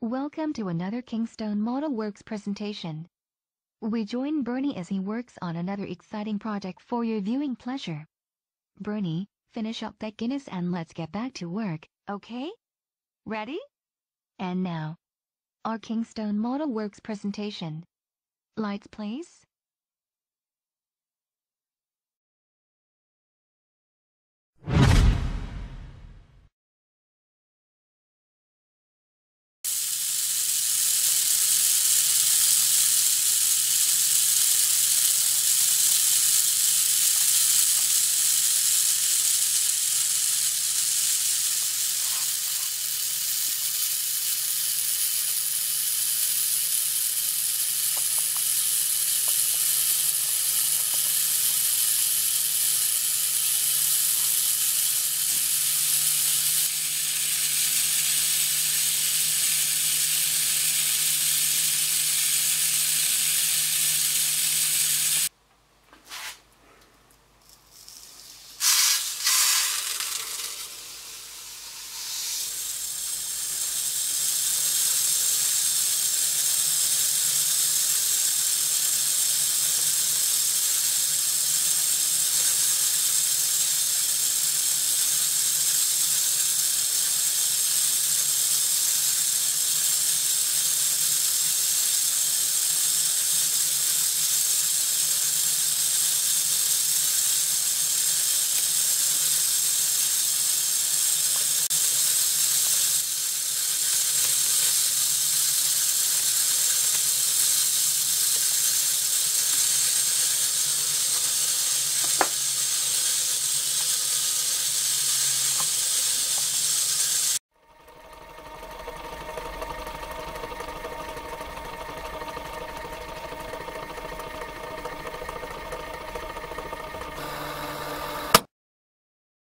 Welcome to another Kingstone Model Works presentation. We join Bernie as he works on another exciting project for your viewing pleasure. Bernie, finish up that Guinness and let's get back to work, okay? Ready? And now, our Kingstone Model Works presentation. Lights please.